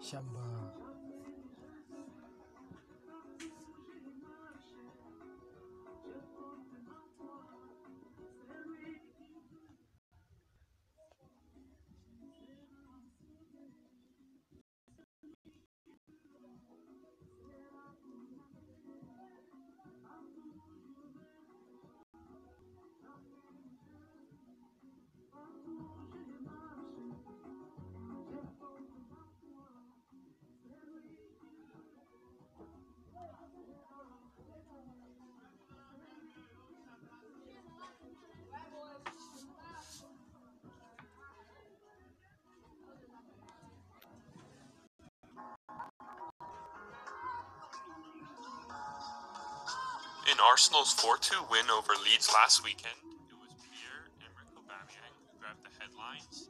shamba In Arsenal's 4-2 win over Leeds last weekend, it was Pierre-Emerick Aubameyang who grabbed the headlines.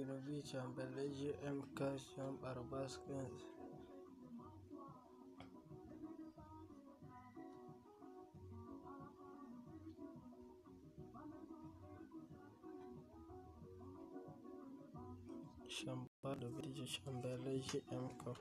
Aguilar Chamberlain GM Cassian Barbaskins. Shamba GM Cup